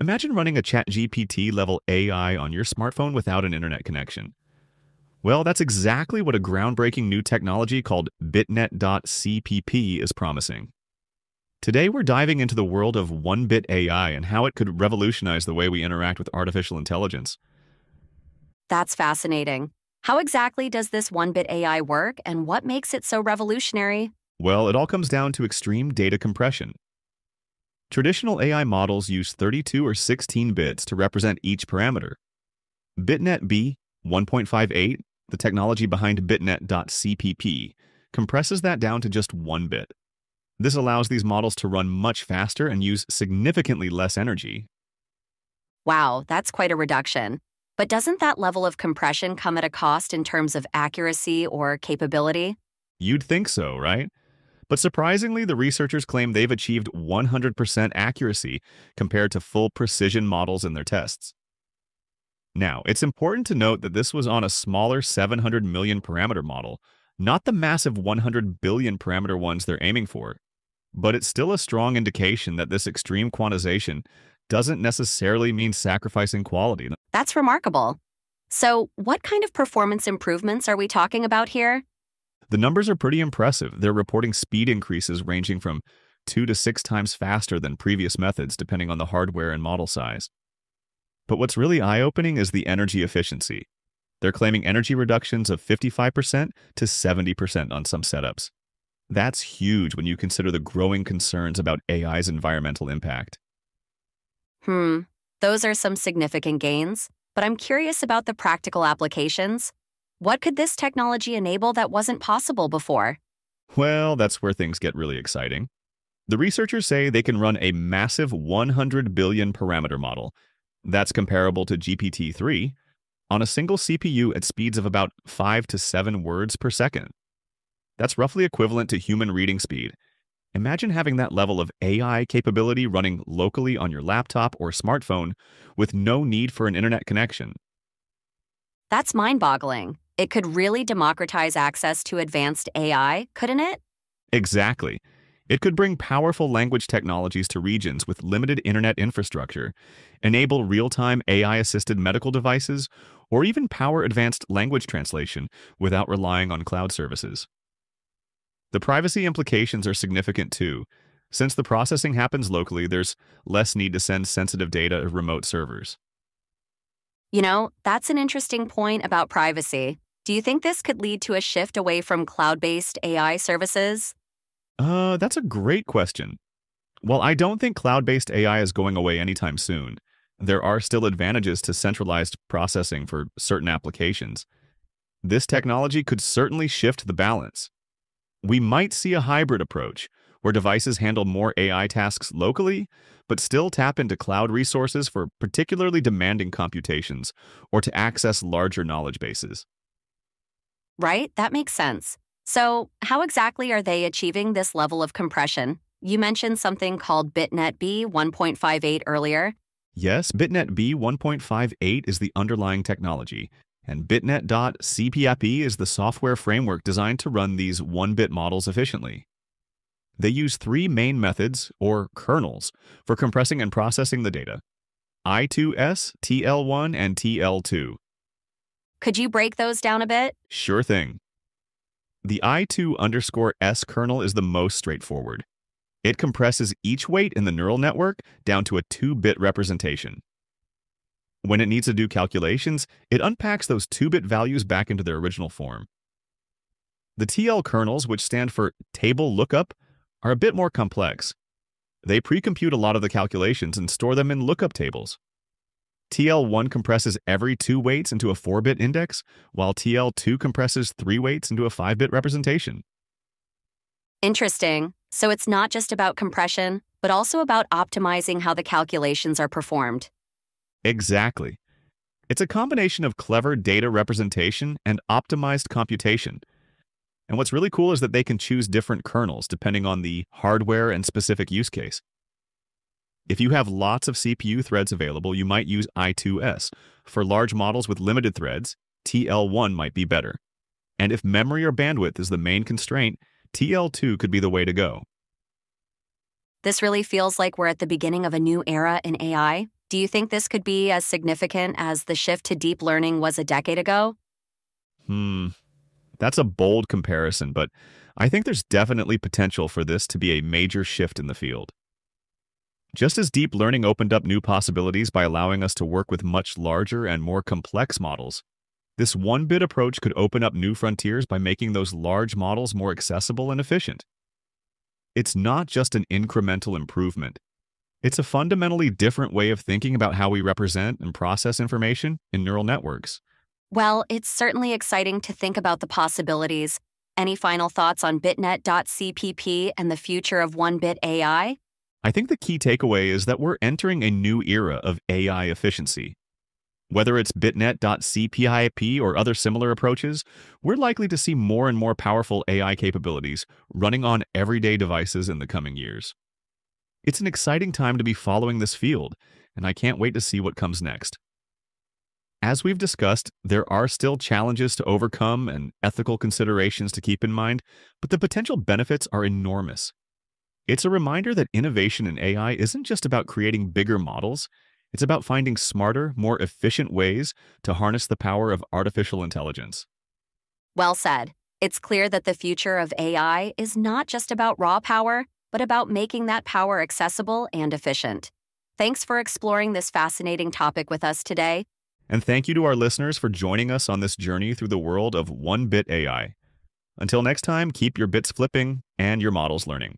Imagine running a ChatGPT level AI on your smartphone without an internet connection. Well, that's exactly what a groundbreaking new technology called BitNet.CPP is promising. Today, we're diving into the world of one bit AI and how it could revolutionize the way we interact with artificial intelligence. That's fascinating. How exactly does this one bit AI work, and what makes it so revolutionary? Well, it all comes down to extreme data compression. Traditional AI models use 32 or 16 bits to represent each parameter. BitNet B 1.58, the technology behind BitNet.CPP, compresses that down to just one bit. This allows these models to run much faster and use significantly less energy. Wow, that's quite a reduction. But doesn't that level of compression come at a cost in terms of accuracy or capability? You'd think so, right? But surprisingly, the researchers claim they've achieved 100% accuracy compared to full precision models in their tests. Now, it's important to note that this was on a smaller 700 million parameter model, not the massive 100 billion parameter ones they're aiming for. But it's still a strong indication that this extreme quantization doesn't necessarily mean sacrificing quality. That's remarkable. So, what kind of performance improvements are we talking about here? The numbers are pretty impressive. They're reporting speed increases ranging from two to six times faster than previous methods, depending on the hardware and model size. But what's really eye opening is the energy efficiency. They're claiming energy reductions of 55% to 70% on some setups. That's huge when you consider the growing concerns about AI's environmental impact. Hmm, those are some significant gains, but I'm curious about the practical applications. What could this technology enable that wasn't possible before? Well, that's where things get really exciting. The researchers say they can run a massive 100 billion parameter model. That's comparable to GPT 3 on a single CPU at speeds of about 5 to 7 words per second. That's roughly equivalent to human reading speed. Imagine having that level of AI capability running locally on your laptop or smartphone with no need for an internet connection. That's mind boggling. It could really democratize access to advanced AI, couldn't it? Exactly. It could bring powerful language technologies to regions with limited internet infrastructure, enable real time AI assisted medical devices, or even power advanced language translation without relying on cloud services. The privacy implications are significant too. Since the processing happens locally, there's less need to send sensitive data to remote servers. You know, that's an interesting point about privacy. Do you think this could lead to a shift away from cloud based AI services? Uh, that's a great question. While I don't think cloud based AI is going away anytime soon, there are still advantages to centralized processing for certain applications. This technology could certainly shift the balance we might see a hybrid approach where devices handle more AI tasks locally, but still tap into cloud resources for particularly demanding computations or to access larger knowledge bases. Right, that makes sense. So, how exactly are they achieving this level of compression? You mentioned something called BitNet B 1.58 earlier. Yes, BitNet B 1.58 is the underlying technology, and BitNet.CPP is the software framework designed to run these one-bit models efficiently. They use three main methods, or kernels, for compressing and processing the data. I2S, TL1, and TL2. Could you break those down a bit? Sure thing. The I2 underscore S kernel is the most straightforward. It compresses each weight in the neural network down to a 2-bit representation. When it needs to do calculations, it unpacks those 2-bit values back into their original form. The TL kernels, which stand for table lookup, are a bit more complex. They pre-compute a lot of the calculations and store them in lookup tables. TL1 compresses every two weights into a 4-bit index, while TL2 compresses three weights into a 5-bit representation. Interesting. So it's not just about compression, but also about optimizing how the calculations are performed. Exactly. It's a combination of clever data representation and optimized computation. And what's really cool is that they can choose different kernels depending on the hardware and specific use case. If you have lots of CPU threads available, you might use I2S. For large models with limited threads, TL1 might be better. And if memory or bandwidth is the main constraint, TL2 could be the way to go. This really feels like we're at the beginning of a new era in AI. Do you think this could be as significant as the shift to deep learning was a decade ago? Hmm, that's a bold comparison, but I think there's definitely potential for this to be a major shift in the field. Just as deep learning opened up new possibilities by allowing us to work with much larger and more complex models, this one bit approach could open up new frontiers by making those large models more accessible and efficient. It's not just an incremental improvement. It's a fundamentally different way of thinking about how we represent and process information in neural networks. Well, it's certainly exciting to think about the possibilities. Any final thoughts on bitnet.cpp and the future of one bit AI? I think the key takeaway is that we're entering a new era of AI efficiency. Whether it's bitnet.cpp or other similar approaches, we're likely to see more and more powerful AI capabilities running on everyday devices in the coming years. It's an exciting time to be following this field, and I can't wait to see what comes next. As we've discussed, there are still challenges to overcome and ethical considerations to keep in mind, but the potential benefits are enormous. It's a reminder that innovation in AI isn't just about creating bigger models, it's about finding smarter, more efficient ways to harness the power of artificial intelligence. Well said. It's clear that the future of AI is not just about raw power, but about making that power accessible and efficient. Thanks for exploring this fascinating topic with us today. And thank you to our listeners for joining us on this journey through the world of one bit AI. Until next time, keep your bits flipping and your models learning.